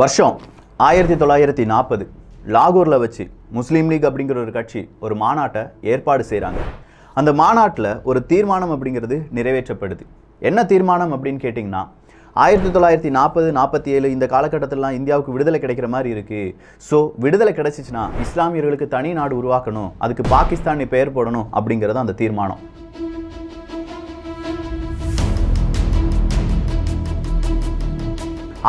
வருஷம் ஆயிரத்தி தொள்ளாயிரத்தி நாற்பது லாகூரில் வச்சு முஸ்லீம் லீக் அப்படிங்கிற ஒரு கட்சி ஒரு மாநாட்டை ஏற்பாடு செய்கிறாங்க அந்த மாநாட்டில் ஒரு தீர்மானம் அப்படிங்கிறது நிறைவேற்றப்படுது. என்ன தீர்மானம் அப்படின்னு கேட்டிங்கன்னா ஆயிரத்தி தொள்ளாயிரத்தி நாற்பது நாற்பத்தி ஏழு இந்த காலகட்டத்திலலாம் இந்தியாவுக்கு விடுதலை கிடைக்கிற மாதிரி இருக்குது ஸோ விடுதலை கிடைச்சிச்சுன்னா இஸ்லாமியர்களுக்கு தனி நாடு உருவாக்கணும் அதுக்கு பாகிஸ்தான் பெயர் போடணும் அப்படிங்கிறது அந்த தீர்மானம்.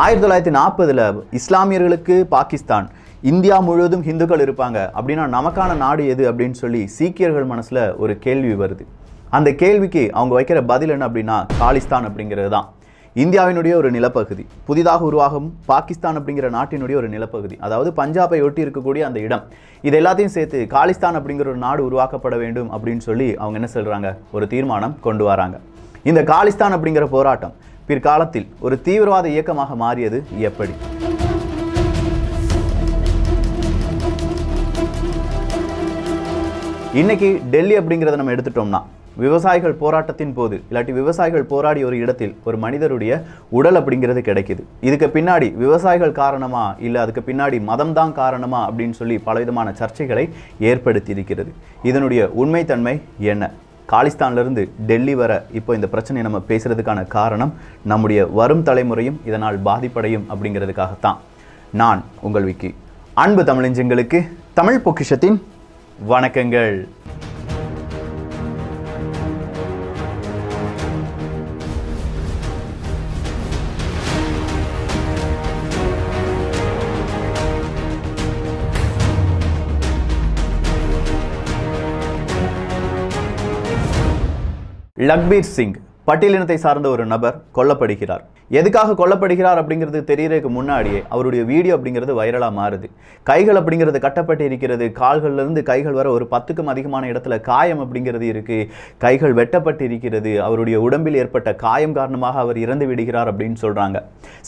ஆயிரத்தி தொள்ளாயிரத்தி நாற்பதில் இஸ்லாமியர்களுக்கு பாகிஸ்தான் இந்தியா முழுவதும் ஹிந்துக்கள் இருப்பாங்க. அப்படின்னா நமக்கான நாடு எது அப்படின்னு சொல்லி சீக்கியர்கள் மனசில் ஒரு கேள்வி வருது. அந்த கேள்விக்கு அவங்க வைக்கிற பதில் என்ன அப்படின்னா காலிஸ்தான் அப்படிங்கிறது தான். இந்தியாவினுடைய ஒரு நிலப்பகுதி புதிதாக உருவாகும் பாகிஸ்தான் அப்படிங்கிற நாட்டினுடைய ஒரு நிலப்பகுதி அதாவது பஞ்சாபை ஒட்டி இருக்கக்கூடிய அந்த இடம். இது எல்லாத்தையும் சேர்த்து காலிஸ்தான் அப்படிங்கிற ஒரு நாடு உருவாக்கப்பட வேண்டும் அப்படின்னு சொல்லி அவங்க என்ன சொல்கிறாங்க ஒரு தீர்மானம் கொண்டு வராங்க. இந்த காலிஸ்தான் அப்படிங்கிற போராட்டம் பிற்காலத்தில் ஒரு தீவிரவாத இயக்கமாக மாறியது எப்படி? இன்னைக்கு டெல்லி அப்படிங்கிறத நம்ம எடுத்துட்டோம்னா விவசாயிகள் போராட்டத்தின் போது இல்லாட்டி விவசாயிகள் போராடிய ஒரு இடத்தில் ஒரு மனிதருடைய உடல் அப்படிங்கிறது கிடைக்குது. இதுக்கு பின்னாடி விவசாயிகள் காரணமா இல்லை அதுக்கு பின்னாடி மதம் தான் காரணமா அப்படின்னு சொல்லி பலவிதமான சர்ச்சைகளை ஏற்படுத்தி இருக்கிறது இதனுடைய உண்மைத்தன்மை என்ன? காலிஸ்தான்லேருந்து டெல்லி வர இப்போ இந்த பிரச்சனையை நம்ம பேசுறதுக்கான காரணம் நம்முடைய வரும் தலைமுறையும் இதனால் பாதிப்படையும் அப்படிங்கிறதுக்காகத்தான். நான் உங்கள் விக்கி. அன்பு தமிழஞ்சங்களுக்கு தமிழ் பொக்கிஷத்தின் வணக்கங்கள். லக்பீர் சிங் பட்டியலினத்தை சார்ந்த ஒரு நபர் கொல்லப்படுகிறார். எதுக்காக கொல்லப்படுகிறார் அப்படிங்கிறது தெரியறதுக்கு முன்னாடியே அவருடைய வீடியோ அப்படிங்கிறது வைரலாக மாறுது. கைகள் அப்படிங்கிறது கட்டப்பட்டு இருக்கிறது. கால்கள்லேருந்து கைகள் வர ஒரு பத்துக்கும் அதிகமான இடத்துல காயம் அப்படிங்கிறது இருக்குது கைகள் வெட்டப்பட்டு இருக்கிறது. அவருடைய உடம்பில் ஏற்பட்ட காயம் காரணமாக அவர் இறந்து விடுகிறார் அப்படின்னு சொல்கிறாங்க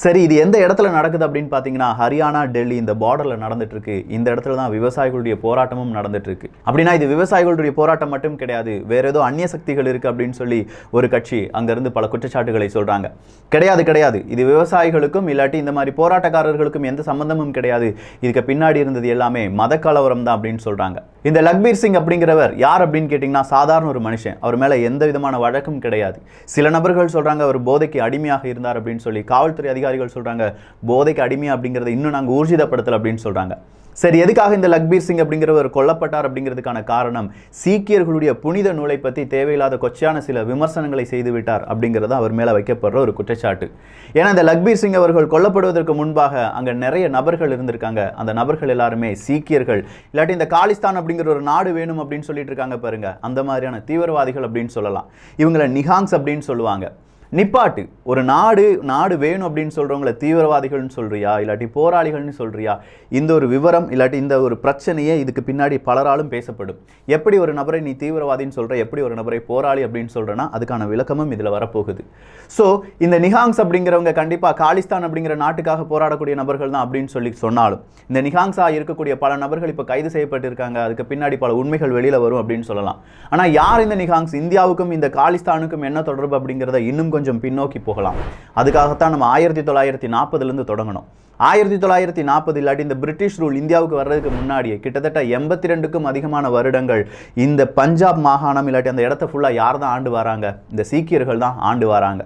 சரி இது எந்த இடத்துல நடக்குது அப்படின்னு பார்த்தீங்கன்னா ஹரியானா டெல்லி இந்த பார்டர்ல நடந்துட்டு இருக்கு. இந்த இடத்துல தான் விவசாயிகளுடைய போராட்டமும் நடந்துட்டு இருக்கு. அப்படின்னா இது விவசாயிகளுடைய போராட்டம் மட்டும் கிடையாது. வேற ஏதோ அந்நிய சக்திகள் இருக்கு அப்படின்னு சொல்லி ஒரு கட்சி அங்கேருந்து பல குற்றச்சாட்டுகளை சொல்றாங்க. கிடையாது கிடையாது. இது விவசாயிகளுக்கும் இல்லாட்டி இந்த மாதிரி போராட்டக்காரர்களுக்கும் எந்த சம்பந்தமும் கிடையாது. இதுக்கு பின்னாடி இருந்தது எல்லாமே மத கலவரம் தான் அப்படின்னு சொல்றாங்க. இந்த லக்பீர் சிங் அப்படிங்கிறவர் யார் அப்படின்னு கேட்டிங்கன்னா சாதாரண ஒரு மனுஷன். அவர் மேல எந்த விதமான வழக்கும் கிடையாது. சில நபர்கள் சொல்றாங்க அவர் போதைக்கு அடிமையாக இருந்தார் அப்படின்னு சொல்லி காவல்துறை அதிகாரிகள் சொல்றாங்க போதைக்கு அடிமை அப்படிங்கிறத இன்னும் நாங்க ஊர்ஜிதப்படுத்தல அப்படின்னு சொல்றாங்க. சரி எதுக்காக இந்த லக்பீர் சிங் அப்படிங்கிறவர் கொல்லப்பட்டார் அப்படிங்கிறதுக்கான காரணம் சீக்கியர்களுடைய புனித நூலை பற்றி தேவையில்லாத கொச்சையான சில விமர்சனங்களை செய்துவிட்டார் அப்படிங்கிறது அவர் மேலே வைக்கப்படுற ஒரு குற்றச்சாட்டு. ஏன்னா இந்த லக்பீர் சிங் அவர்கள் கொல்லப்படுவதற்கு முன்பாக அங்கே நிறைய நபர்கள் இருந்திருக்காங்க. அந்த நபர்கள் எல்லாருமே சீக்கியர்கள். இல்லாட்டி இந்த காலிஸ்தான் அப்படிங்கிற ஒரு நாடு வேணும் அப்படின்னு சொல்லிட்டு இருக்காங்க பாருங்க. அந்த மாதிரியான தீவிரவாதிகள் அப்படின்னு சொல்லலாம். இவங்களை நிகாங்ஸ் அப்படின்னு சொல்லுவாங்க. நிப்பாட்டு. ஒரு நாடு நாடு வேணும் அப்படின்னு சொல்கிறவங்கள தீவிரவாதிகள்னு சொல்றியா? இல்லாட்டி போராளிகள்னு சொல்றியா? இந்த ஒரு விவரம் இல்லாட்டி இந்த ஒரு பிரச்சனையே இதுக்கு பின்னாடி பலராலும் பேசப்படும். எப்படி ஒரு நபரை நீ தீவிரவாதின்னு சொல்ற? எப்படி ஒரு நபரை போராளி அப்படின்னு சொல்றனா அதுக்கான விளக்கமும் இதுல வரப்போகுது. ஸோ இந்த நிகாங்ஸ் அப்படிங்கிறவங்க கண்டிப்பா காலிஸ்தான் அப்படிங்கிற நாட்டுக்காக போராடக்கூடிய நபர்கள் தான் அப்படின்னு சொல்லி சொன்னாலும் இந்த நிகாங்ஸா இருக்கக்கூடிய பல நபர்கள் இப்போ கைது செய்யப்பட்டிருக்காங்க. அதுக்கு பின்னாடி பல உண்மைகள் வெளியில வரும் அப்படின்னு சொல்லலாம். ஆனா யார் இந்த நிகாங்ஸ் இந்தியாவுக்கும் இந்த காலிஸ்தானுக்கும் என்ன தொடர்பு அப்படிங்கிறத இன்னும் கொஞ்சம் பின்னோக்கி போகலாம். அதுக்காகத்தான் நம்ம ஆயிரத்தி தொள்ளாயிரத்தி நாற்பதுலேருந்து தொடங்கணும். ஆயிரத்தி தொள்ளாயிரத்தி நாற்பது இல்லாட்டி இந்த பிரிட்டிஷ் ரூல் இந்தியாவுக்கு வர்றதுக்கு முன்னாடியே கிட்டத்தட்ட எண்பத்தி ரெண்டுக்கும் அதிகமான வருடங்கள் இந்த பஞ்சாப் மாகாணம் இல்லாட்டி அந்த இடத்த ஃபுல்லாக யார் தான் ஆண்டு வராங்க? இந்த சீக்கியர்கள் தான் ஆண்டு வராங்க.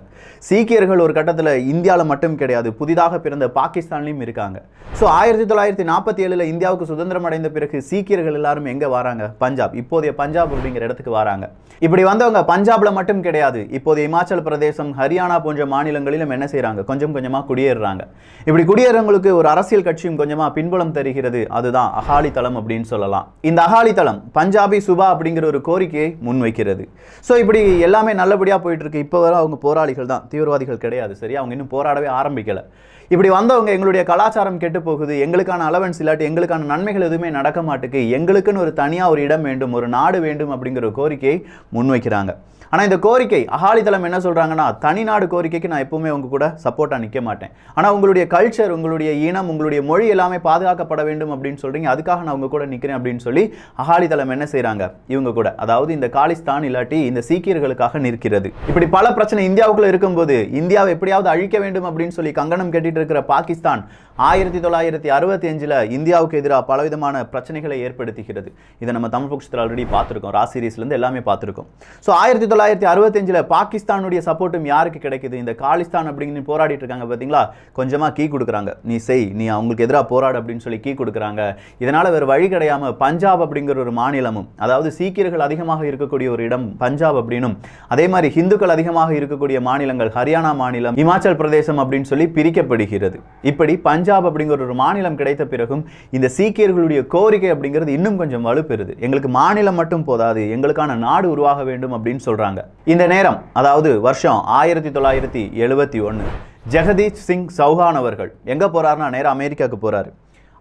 சீக்கியர்கள் ஒரு கட்டத்தில் இந்தியாவில் மட்டும் கிடையாது புதிதாக பிறந்த பாகிஸ்தான்லேயும் இருக்காங்க. ஸோ ஆயிரத்தி தொள்ளாயிரத்தி நாற்பத்தி ஏழில் இந்தியாவுக்கு சுதந்திரம் அடைந்த பிறகு சீக்கியர்கள் எல்லாரும் எங்கே வராங்க? பஞ்சாப். இப்போதைய பஞ்சாப் அப்படிங்கிற இடத்துக்கு வராங்க. இப்படி வந்தவங்க பஞ்சாபில் மட்டும் கிடையாது. இப்போதைய இமாச்சல பிரதேசம் ஹரியானா போன்ற மாநிலங்களிலும் என்ன செய்கிறாங்க கொஞ்சம் கொஞ்சமாக குடியேறுறாங்க. இப்படி குடியேற குடியேறவங்களுக்கு ஒரு அரசியல் கட்சியும் கொஞ்சமாக பின்புலம் தருகிறது. அதுதான் அகாலி தளம் அப்படின்னு சொல்லலாம். இந்த அகாலி தளம் பஞ்சாபி சுபா அப்படிங்கிற ஒரு கோரிக்கையை முன்வைக்கிறது. ஸோ இப்படி எல்லாமே நல்லபடியாக போயிட்டு இருக்கு இப்போ வர அவங்க போராளிகள் தான். தீவிரவாதிகள் கிடையாது சரி அவங்க இன்னும் போராடவே ஆரம்பிக்கலை. இப்படி வந்தவங்க எங்களுடைய கலாச்சாரம் கெட்டு போகுது. எங்களுக்கான அலவன்ஸ் இல்லாட்டி எங்களுக்கான நன்மைகள் எதுவுமே நடக்க மாட்டேக்கு. எங்களுக்குன்னு ஒரு தனியாக ஒரு இடம் வேண்டும் ஒரு நாடு வேண்டும் அப்படிங்கிற ஒரு கோரிக்கையை முன்வைக்கிறாங்க. ஆனால் இந்த கோரிக்கை அகாலிதளம் என்ன சொல்கிறாங்கன்னா தனிநாடு கோரிக்கைக்கு நான் எப்பவுமே உங்க கூட சப்போர்ட்டாக நிற்க மாட்டேன். ஆனால் உங்களுடைய கல்ச்சர் உங்களுடைய இனம் உங்களுடைய மொழி எல்லாமே பாதுகாக்கப்பட வேண்டும் அப்படின்னு சொல்கிறீங்க அதுக்காக நான் உங்க கூட நிற்கிறேன் அப்படின்னு சொல்லி அகாலிதளம் என்ன செய்கிறாங்க இவங்க கூட. அதாவது இந்த காலிஸ்தான் இல்லாட்டி இந்த சீக்கியர்களுக்காக நிற்கிறது. இப்படி பல பிரச்சனை இந்தியாவுக்குள்ள இருக்கும்போது இந்தியாவை எப்படியாவது அழிக்க வேண்டும் அப்படின்னு சொல்லி கங்கணம் கேட்டுட்டு இருக்கிற பாகிஸ்தான் ஆயிரத்தி தொள்ளாயிரத்தி அறுபத்தி அஞ்சில் இந்தியாவுக்கு எதிராக பலவிதமான பிரச்சனைகளை ஏற்படுத்துகிறது. இதை நம்ம தமிழ் பட்சத்தில் ஆல்ரெடி பார்த்துருக்கோம். ராசிரீஸ்லேருந்து எல்லாமே பார்த்துருக்கோம். ஸோ ஆயிரத்தி தொள்ளாயிரத்தி அறுபத்தஞ்சில் பாகிஸ்தானுடைய சப்போர்ட்டும் யாருக்கு கிடைக்குது? இந்த காலிஸ்தான் அப்படின்னு போராடிட்டு இருக்காங்க பார்த்தீங்களா கொஞ்சமாக கீ கொடுக்குறாங்க. நீ செய் நீ அவங்களுக்கு எதிராக போராடு அப்படின்னு சொல்லி கீ கொடுக்குறாங்க. இதனால் வேறு வழி கிடையாமல் பஞ்சாப் அப்படிங்கிற ஒரு மாநிலமும் அதாவது சீக்கியர்கள் அதிகமாக இருக்கக்கூடிய ஒரு இடம் பஞ்சாப் அப்படின்னும் அதே மாதிரி ஹிந்துக்கள் அதிகமாக இருக்கக்கூடிய மாநிலங்கள் ஹரியானா மாநிலம் இமாச்சல் பிரதேசம் அப்படின்னு சொல்லி பிரிக்கப்படுகிறது. இப்படி பஞ்சாப் அப்படிங்கிற ஒரு மாநிலம் கிடைத்த பிறகும் இந்த சீக்கியர்களுடைய கோரிக்கை அப்படிங்கிறது இன்னும் கொஞ்சம் வலுப்பெறுது. எங்களுக்கு மாநிலம் மட்டும் போதாது எங்களுக்கான நாடு உருவாக வேண்டும் அப்படின்னு சொல்கிறாங்க சொல்கிறாங்க இந்த நேரம் அதாவது வருஷம் ஆயிரத்தி தொள்ளாயிரத்தி எழுபத்தி ஒன்று ஜெகதீஷ் சிங் சௌஹான் அவர்கள் எங்க போறாருன்னா நேரா அமெரிக்காவுக்கு போறாரு.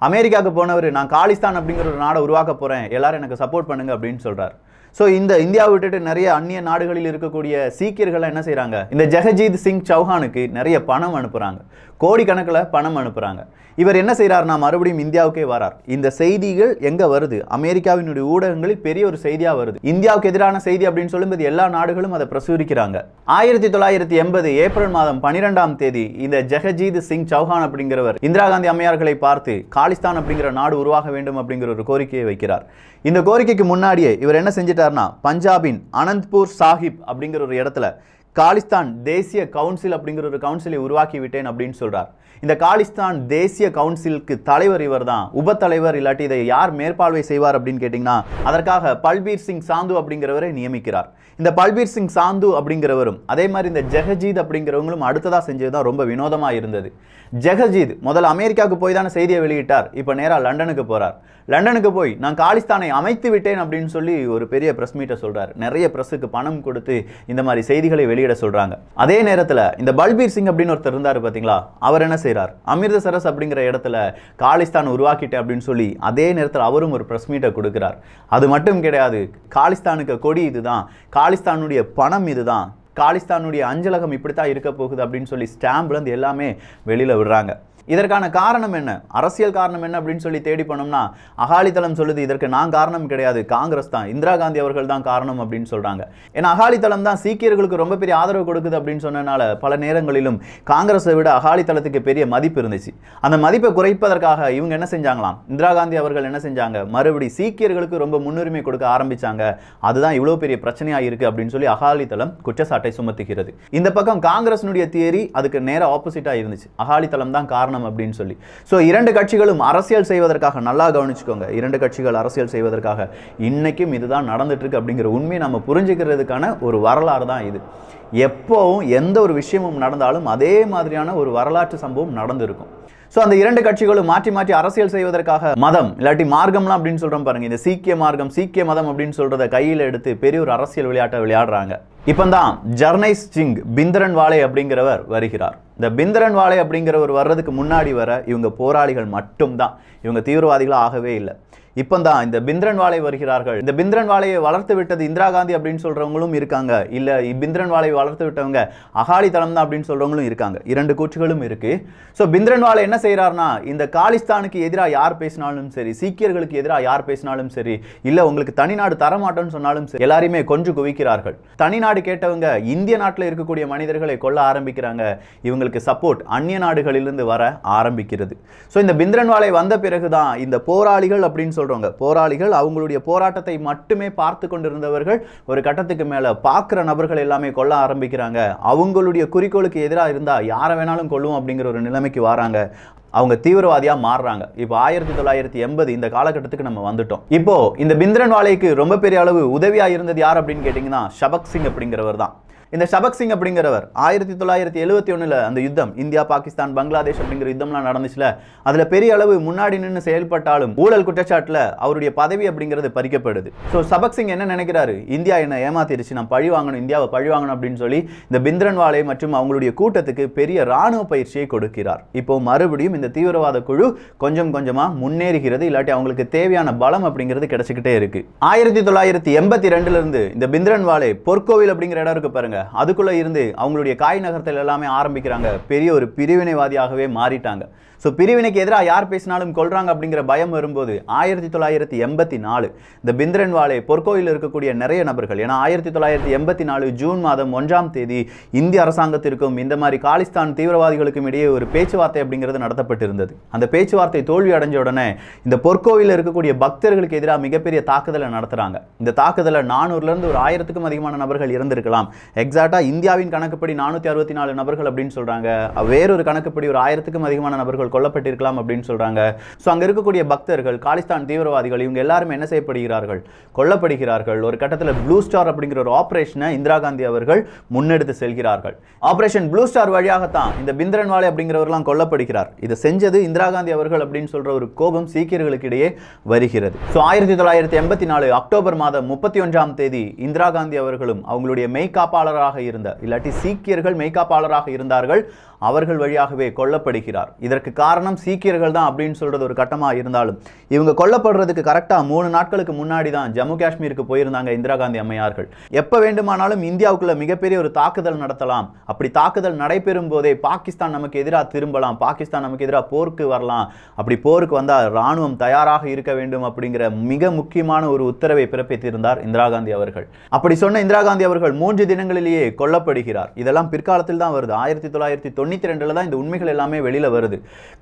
அமெரிக்காவுக்கு போனவர் நான் காலிஸ்தான் அப்படிங்கிற ஒரு நாடை உருவாக்க போறேன் எல்லாரும் எனக்கு சப்போர்ட் பண்ணுங்க அப்படின்னு சொல்றாரு. ஸோ இந்த இந்தியாவை விட்டுட்டு நிறைய அந்நிய நாடுகளில் இருக்கக்கூடிய சீக்கியர்கள் என்ன செய்கிறாங்க இந்த ஜெகஜீத் சிங் சௌஹானுக்கு நிறைய பணம் அனுப்புகிறாங்க கோடிக்கணக்கில் பணம் அனுப்புறாங்க. இவர் என்ன செய்றாருன்னா மறுபடியும் இந்தியாவுக்கே வரார். இந்த செய்திகள் எங்க வருது? அமெரிக்காவினுடைய ஊடகங்களில் பெரிய ஒரு செய்தியா வருது. இந்தியாவுக்கு எதிரான செய்தி அப்படின்னு சொல்லும்போது எல்லா நாடுகளும் அதை பிரசுரிக்கிறாங்க. ஆயிரத்தி தொள்ளாயிரத்தி எண்பது ஏப்ரல் மாதம் பனிரெண்டாம் தேதி இந்த ஜெகஜீத் சிங் சௌஹான் அப்படிங்கிறவர் இந்திரா காந்தி அம்மையார்களை பார்த்து காலிஸ்தான் அப்படிங்கிற நாடு உருவாக வேண்டும் அப்படிங்கிற ஒரு கோரிக்கையை வைக்கிறார். இந்த கோரிக்கைக்கு முன்னாடியே இவர் என்ன செஞ்சிட்டார்னா பஞ்சாபின் அனந்த்பூர் சாஹிப் அப்படிங்கிற ஒரு இடத்துல காலிஸ்தான் தேசிய கவுன்சில் அப்படிங்கிற ஒரு கவுன்சிலை உருவாக்கி விட்டேன் அப்படின்னு சொல்கிறார் இந்த காலிஸ்தான் தேசிய கவுன்சிலுக்கு தலைவர் இவர் தான் உபத்தலைவர் இல்லாட்டி இதை யார் மேற்பார்வை செய்வார் அப்படின்னு கேட்டிங்கன்னா அதற்காக பல்பீர் சிங் சாந்து அப்படிங்கிறவரை நியமிக்கிறார். இந்த பல்பீர் சிங் சாந்து அப்படிங்கிறவரும் அதே மாதிரி இந்த ஜெகஜீத் அப்படிங்கிறவங்களும் அடுத்ததாக செஞ்சது தான் ரொம்ப வினோதமாக இருந்தது. ஜெகஜீத் முதல்ல அமெரிக்காவுக்கு போய் தானே செய்தியை வெளியிட்டார். இப்போ நேராக லண்டனுக்கு போகிறார் லண்டனுக்கு போய் நான் காலிஸ்தானை அமைத்து விட்டேன் அப்படின்னு சொல்லி ஒரு பெரிய ப்ரெஸ் மீட்டை சொல்கிறார் நிறைய ப்ரெஸ்ஸுக்கு பணம் கொடுத்து இந்த மாதிரி செய்திகளை வெளியிட சொல்றாங்க. அதே நேரத்தில் இந்த பல்பீர் சிங் அப்படின்னு ஒருத்தர் இருந்தார் பாத்தீங்களா? அவர் என்ன செய்றார்? அமிர்தசரஸ் அப்படிங்கிற இடத்துல காலிஸ்தான் உருவாக்கிட்டேன் அப்படின்னு சொல்லி அதே நேரத்தில் அவரும் ஒரு பிரஸ் மீட்டை கொடுக்கிறார். அது மட்டும் கிடையாது காலிஸ்தானுக்கு கொடி இதுதான். காலிஸ்தானுடைய பணம் இதுதான். காலிஸ்தானுடைய அஞ்சலகம் இப்படித்தான் இருக்க போகுது அப்படின்னு சொல்லி ஸ்டாம்ப்ல இருந்து எல்லாமே வெளியில விடுறாங்க. இதற்கான காரணம் என்ன? அரசியல் காரணம் என்ன அப்படின்னு சொல்லி தேடி போனோம்னா அகாலிதளம் சொல்லுது இதற்கு நான் காரணம் கிடையாது காங்கிரஸ் தான் இந்திரா காந்தி அவர்கள் தான் காரணம் அப்படின்னு சொல்றாங்க. ஏன்னா அகாலிதளம் தான் சீக்கியர்களுக்கு ரொம்ப பெரிய ஆதரவு கொடுக்குது அப்படின்னு சொன்னனால பல நேரங்களிலும் காங்கிரஸை விட அகாலிதளத்துக்கு பெரிய மதிப்பு இருந்துச்சு. அந்த மதிப்பை குறைப்பதற்காக இவங்க என்ன செஞ்சாங்களாம்? இந்திரா காந்தி அவர்கள் என்ன செஞ்சாங்க? மறுபடி சீக்கியர்களுக்கு ரொம்ப முன்னுரிமை கொடுக்க ஆரம்பிச்சாங்க. அதுதான் இவ்வளோ பெரிய பிரச்சனையாக இருக்கு அப்படின்னு சொல்லி அகாலிதளம் குற்றச்சாட்டை சுமத்துகிறது. இந்த பக்கம் காங்கிரஸ்னுடைய தியரி அதுக்கு நேர ஆப்போசிட்டா இருந்துச்சு. அகாலிதளம் தான் காரணம் அப்படின்னு சொல்லி. ஸோ இரண்டு கட்சிகளும் அரசியல் செய்வதற்காக நல்லா கவனிச்சுக்கோங்க. இரண்டு கட்சிகள் அரசியல் செய்வதற்காக இன்றைக்கும் இதுதான் நடந்துட்டுருக்கு அப்படிங்கிற உண்மையை நம்ம புரிஞ்சுக்கிறதுக்கான ஒரு வரலாறு தான் இது. எப்போவும் எந்த ஒரு விஷயமும் நடந்தாலும் அதே மாதிரியான ஒரு வரலாற்று சம்பவம் நடந்திருக்கும். ஸோ அந்த இரண்டு கட்சிகளும் மாற்றி மாற்றி அரசியல் செய்வதற்காக மதம் இல்லாட்டி மார்க்கம்லாம் அப்படின்னு சொல்றோம் பாருங்க. இந்த சீக்கிய மார்க்கம் சீக்கிய மதம் அப்படின்னு சொல்கிறத கையில் எடுத்து பெரிய ஒரு அரசியல் விளையாட்டை விளையாடுறாங்க. இப்போ தான் ஜர்னைஸ் சிங் பிந்தரன் வாலே அப்படிங்கிறவர் வருகிறார். இந்த பிந்தரன் வாலே அப்படிங்கிறவர் வர்றதுக்கு முன்னாடி வர இவங்க போராளிகள் மட்டும்தான். இவங்க தீவிரவாதிகள் ஆகவே இல்லை. இப்போ தான் இந்த பிந்திரன் வாலை வருகிறார்கள். இந்த பிந்திரன் வாலையை வளர்த்து விட்டது இந்திரா காந்தி அப்படின்னு சொல்கிறவங்களும் இருக்காங்க. இல்லை பிந்திரன் வாலை வளர்த்து விட்டவங்க அகாலி தளம் தான் அப்படின்னு சொல்கிறவங்களும் இருக்காங்க. இரண்டு கூற்றுகளும் இருக்குது ஸோ பிந்திரன் வாலை என்ன செய்யறாருன்னா இந்த காலிஸ்தானுக்கு எதிராக யார் பேசினாலும் சரி சீக்கியர்களுக்கு எதிராக யார் பேசினாலும் சரி இல்லை உங்களுக்கு தனிநாடு தரமாட்டோம்னு சொன்னாலும் சரி எல்லாரையுமே கொஞ்சம் குவிக்கிறார்கள். தனிநாடு கேட்டவங்க இந்திய நாட்டில் இருக்கக்கூடிய மனிதர்களை கொல்ல ஆரம்பிக்கிறாங்க. இவங்க இவங்களுக்கு சப்போர்ட் அந்நிய நாடுகளிலிருந்து வர ஆரம்பிக்கிறது. ஸோ இந்த பிந்திரன் வாலை வந்த பிறகுதான் இந்த போராளிகள் அப்படின்னு சொல்றவங்க போராளிகள் அவங்களுடைய போராட்டத்தை மட்டுமே பார்த்து கொண்டிருந்தவர்கள் ஒரு கட்டத்துக்கு மேல பார்க்குற நபர்கள் எல்லாமே கொல்ல ஆரம்பிக்கிறாங்க. அவங்களுடைய குறிக்கோளுக்கு எதிராக இருந்தால் யாரை வேணாலும் கொல்லுவோம் அப்படிங்கிற ஒரு நிலைமைக்கு வராங்க. அவங்க தீவிரவாதியாக மாறுறாங்க. இப்போ ஆயிரத்தி தொள்ளாயிரத்தி எண்பது இந்த காலகட்டத்துக்கு நம்ம வந்துட்டோம். இப்போ இந்த பிந்திரன் வாலைக்கு ரொம்ப பெரிய அளவு உதவியாக இருந்தது யார் அப்படின்னு கேட்டிங்கன்னா ஷபக் சிங் அப்படிங்கிறவர் தான். இந்த ஷபக் சிங் அப்படிங்கிறவர் ஆயிரத்தி தொள்ளாயிரத்தி எழுபத்தி ஒன்றில் அந்த யுத்தம் இந்தியா பாகிஸ்தான் பங்களாதேஷ் அப்படிங்கிற யுத்தம்லாம் நடந்துச்சுல அதில் பெரிய அளவு முன்னாடி நின்று செயல்பட்டாலும் ஊழல் குற்றச்சாட்டில் அவருடைய பதவி அப்படிங்கிறது பறிக்கப்படுது. ஸோ சபக் சிங் என்ன நினைக்கிறாரு? இந்தியா என்ன ஏமாத்திருச்சு நான் பழி வாங்கணும் இந்தியாவை பழி வாங்கணும் அப்படின்னு சொல்லி இந்த பிந்திரன்வாலை மற்றும் அவங்களுடைய கூட்டத்துக்கு பெரிய ராணுவ பயிற்சியை கொடுக்கிறார். இப்போ மறுபடியும் இந்த தீவிரவாத குழு கொஞ்சம் கொஞ்சமாக முன்னேறுகிறது இல்லாட்டி அவங்களுக்கு தேவையான பலம் அப்படிங்கிறது கிடைச்சிக்கிட்டே இருக்கு. ஆயிரத்தி தொள்ளாயிரத்தி எண்பத்தி ரெண்டுல இருந்து இந்த பிந்திரன்வாலை பொற்கோவில் அப்படிங்கிற இடம் இருக்கு பாருங்க அதுக்குள்ள இருந்து அவங்களுடைய காய் நகரத்தில் எல்லாமே ஆரம்பிக்கிறாங்க. பெரிய ஒரு பிரிவினைவாதியாகவே மாறிட்டாங்க. ஸோ பிரிவினைக்கு எதிராக யார் பேசினாலும் கொள்றாங்க அப்படிங்கிற பயம் வரும்போது ஆயிரத்தி தொள்ளாயிரத்தி எண்பத்தி நாலு இந்த பிந்திரன்வாலே பொற்கோயில் இருக்கக்கூடிய நிறைய நபர்கள் ஏன்னா ஆயிரத்தி தொள்ளாயிரத்தி எண்பத்தி நாலு ஜூன் மாதம் ஒன்றாம் தேதி இந்திய அரசாங்கத்திற்கும் இந்த மாதிரி காலிஸ்தான் தீவிரவாதிகளுக்கும் இடையே ஒரு பேச்சுவார்த்தை அப்படிங்கிறது நடத்தப்பட்டிருந்தது. அந்த பேச்சுவார்த்தை தோல்வி அடைஞ்ச உடனே இந்த பொற்கோவிலில் இருக்கக்கூடிய பக்தர்களுக்கு எதிராக மிகப்பெரிய தாக்குதலை நடத்துறாங்க. இந்த தாக்குதலை நானூறுல இருந்து ஒரு ஆயிரத்துக்கும் அதிகமான நபர்கள் இருந்திருக்கலாம். எக்ஸாக்டா இந்தியாவின் கணக்குப்படி நானூற்றி அறுபத்தி நாலு நபர்கள் அப்படின்னு சொல்றாங்க. வேறொரு கணக்குப்படி ஒரு ஆயிரத்துக்கும் அதிகமான நபர்கள் கொல்லப்பட்டிருக்கலாம் அப்படின்னு சொல்றாங்க. ஸோ அங்கே இருக்கக்கூடிய பக்தர்கள் காலிஸ்தான் தீவிரவாதிகள் இவங்க எல்லாருமே என்ன செய்யப்படுகிறார்கள்? கொல்லப்படுகிறார்கள். ஒரு கட்டத்தில் ப்ளூ ஸ்டார் அப்படிங்கிற ஒரு ஆப்ரேஷனை இந்திரா காந்தி அவர்கள் முன்னெடுத்து செல்கிறார்கள். ஆப்ரேஷன் ப்ளூ ஸ்டார் வழியாகத்தான் இந்த பிந்திரன்வாலே அப்படிங்கிறவர்லாம் கொல்லப்படுகிறார். இதை செஞ்சது இந்திரா காந்தி அவர்கள் அப்படின்னு சொல்ற ஒரு கோபம் சீக்கியர்களுக்கு இடையே வருகிறது. ஸோ ஆயிரத்தி தொள்ளாயிரத்தி எண்பத்தி நாலு அக்டோபர் மாதம் முப்பத்தி ஒன்றாம் தேதி இந்திரா காந்தி அவர்களும் அவங்களுடைய மெய்காப்பாளராக இருந்த இல்லாட்டி சீக்கியர்கள் மெய்காப்பாளராக இருந்தார்கள். அவர்கள் வழியாகவே கொல்லப்படுகிறார். இதற்கு காரணம் சீக்கியர்கள் தான் அப்படின்னு சொல்றது ஒரு கட்டமா இருந்தாலும் இவங்க கொல்லப்படுறதுக்கு கரெக்டா மூணு நாட்களுக்கு முன்னாடி தான் ஜம்மு காஷ்மீருக்கு போயிருந்தாங்க இந்திரா காந்தி அம்மையார்கள். எப்போ வேண்டுமானாலும் இந்தியாவுக்குள்ள மிகப்பெரிய ஒரு தாக்குதல் நடத்தலாம். அப்படி தாக்குதல் நடைபெறும் போதே பாகிஸ்தான் நமக்கு எதிராக திரும்பலாம் பாகிஸ்தான் நமக்கு எதிராக போருக்கு வரலாம். அப்படி போருக்கு வந்தால் ராணுவம் தயாராக இருக்க வேண்டும் அப்படிங்கிற மிக முக்கியமான ஒரு உத்தரவை பிறப்பித்திருந்தார் இந்திரா காந்தி அவர்கள். அப்படி சொன்ன இந்திரா காந்தி அவர்கள் மூன்று தினங்களிலேயே கொல்லப்படுகிறார். இதெல்லாம் பிற்காலத்தில் தான் வருது. ஆயிரத்தி தொள்ளாயிரத்தி தொண்ணூற்றி ரெண்டில் தான் இந்த உண்மைகள் எல்லாமே வெளியில் வருது.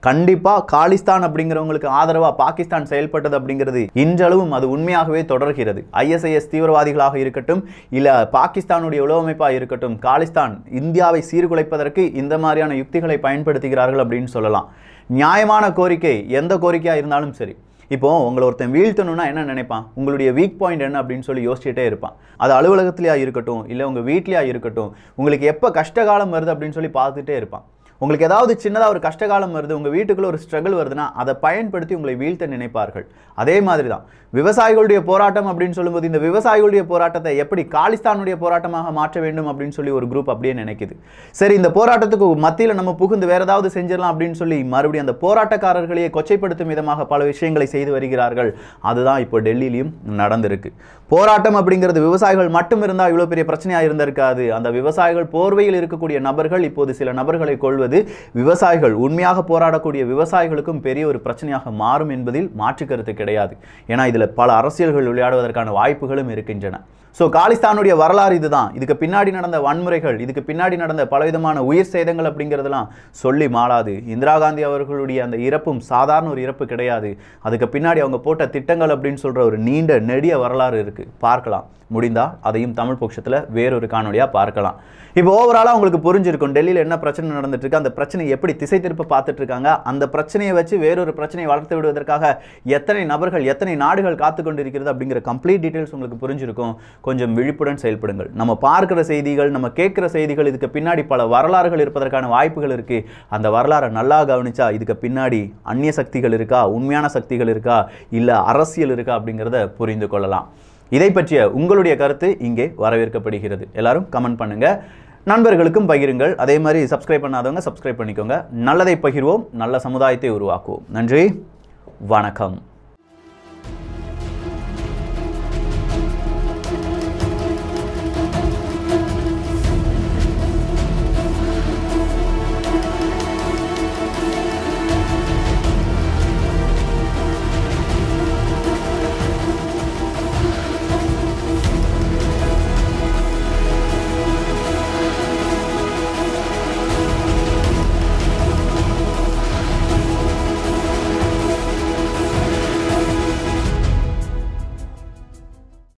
கண்டிப்பாக காலிஸ்தான் அப்படிங்கிறவங்களுக்கு ஆதரவாக பாகிஸ்தான் செயல்பட்டது அப்படிங்கிறது இன்றளவும் அது உண்மையாகவே தொடர்கிறது. ஐஎஸ்ஐஎஸ் தீவிரவாதிகளாக இருக்கட்டும் இல்லை பாகிஸ்தானுடைய உளவமைப்பாக இருக்கட்டும் காலிஸ்தான் இந்தியாவை சீர்குலைப்பதற்கு இந்த மாதிரியான யுக்திகளை பயன்படுத்துகிறார்கள் அப்படின்னு சொல்லலாம். நியாயமான கோரிக்கை எந்த கோரிக்கையாக இருந்தாலும் சரி. இப்போ உங்களை ஒருத்தன் வீழ்த்தணும்னா என்ன நினைப்பான்? உங்களுடைய வீக் பாயிண்ட் என்ன அப்படின்னு சொல்லி யோசிச்சுட்டே இருப்பான். அது அலுவலகத்திலேயா இருக்கட்டும் இல்லை உங்கள் வீட்லேயா இருக்கட்டும் உங்களுக்கு எப்போ கஷ்டகாலம் வருது அப்படின்னு சொல்லி பார்த்துட்டே இருப்பான். உங்களுக்கு ஏதாவது சின்னதாக ஒரு கஷ்டகாலம் வருது உங்கள் வீட்டுக்குள்ளே ஒரு ஸ்ட்ரகிள் வருதுன்னா அதை பயன்படுத்தி உங்களை வீழ்த்த நினைப்பார்கள். அதே மாதிரி தான் விவசாயிகளுடைய போராட்டம் அப்படின்னு சொல்லும்போது இந்த விவசாயிகளுடைய போராட்டத்தை எப்படி காலிஸ்தானுடைய போராட்டமாக மாற்ற வேண்டும் அப்படின்னு சொல்லி ஒரு குரூப் அப்படியே நினைக்குது. சரி இந்த போராட்டத்துக்கு மத்தியில் நம்ம புகுந்து வேற ஏதாவது செஞ்சிடலாம் அப்படின்னு சொல்லி மறுபடியும் அந்த போராட்டக்காரர்களையே கொச்சைப்படுத்தும் விதமாக பல விஷயங்களை செய்து வருகிறார்கள். அதுதான் இப்போ டெல்லியிலையும் நடந்திருக்கு. போராட்டம் அப்படிங்கிறது விவசாயிகள் மட்டும் இருந்தால் இவ்வளோ பெரிய பிரச்சனையாக இருந்திருக்காது. அந்த விவசாயிகள் போர்வையில் இருக்கக்கூடிய நபர்கள் இப்போது சில நபர்களை கொள்வது விவசாயிகள் உண்மையாக போராடக்கூடிய விவசாயிகளுக்கும் பெரிய ஒரு பிரச்சனையாக மாறும் என்பதில் மாற்று கருத்து கிடையாது. ஏன்னா இதில் பல அரசியல்கள் விளையாடுவதற்கான வாய்ப்புகளும் இருக்கின்றன. ஸோ காலிஸ்தானுடைய வரலாறு இதுதான். இதுக்கு பின்னாடி நடந்த வன்முறைகள் இதுக்கு பின்னாடி நடந்த பலவிதமான உயிர் சேதங்கள் அப்படிங்கிறதெல்லாம் சொல்லி மாளாது இந்திரா காந்தி அவர்களுடைய அந்த இறப்பும் சாதாரண ஒரு இறப்பு கிடையாது. அதுக்கு பின்னாடி அவங்க போட்ட திட்டங்கள் அப்படின்னு சொல்கிற ஒரு நீண்ட நெடிய வரலாறு இருக்குது பார்க்கலாம். முடிந்தால் அதையும் தமிழ் பட்சத்தில் வேறொரு காணொலியாக பார்க்கலாம். இப்போ ஓவராலாக உங்களுக்கு புரிஞ்சிருக்கும். டெல்லியில் என்ன பிரச்சனை நடந்துட்டு இருக்கு அந்த பிரச்சனை எப்படி திசை திருப்ப பார்த்துட்டு இருக்காங்க அந்த பிரச்சனையை வச்சு வேறொரு பிரச்சனையை வளர்த்து விடுவதற்காக எத்தனை நபர்கள் எத்தனை நாடுகள் காத்து கொண்டிருக்கிறது அப்படிங்கிற கம்ப்ளீட் டீட்டெயில்ஸ் உங்களுக்கு புரிஞ்சிருக்கும். கொஞ்சம் விழிப்புடன் செயல்படுங்கள். நம்ம பார்க்குற செய்திகள் நம்ம கேட்குற செய்திகள் இதுக்கு பின்னாடி பல வரலாறுகள் இருப்பதற்கான வாய்ப்புகள் இருக்குது அந்த வரலாறை நல்லா கவனிச்சா இதுக்கு பின்னாடி அந்நிய சக்திகள் இருக்கா உண்மையான சக்திகள் இருக்கா இல்லை அரசியல் இருக்கா அப்படிங்கிறத புரிந்து கொள்ளலாம். இதை பற்றிய உங்களுடைய கருத்து இங்கே வரவேற்கப்படுகிறது. எல்லாரும் கமெண்ட் பண்ணுங்கள் நண்பர்களுக்கும் பகிருங்கள். அதே மாதிரி சப்ஸ்கிரைப் பண்ணாதவங்க சப்ஸ்கிரைப் பண்ணிக்கோங்க. நல்லதை பகிர்வோம் நல்ல சமுதாயத்தை உருவாக்குவோம். நன்றி. வணக்கம்.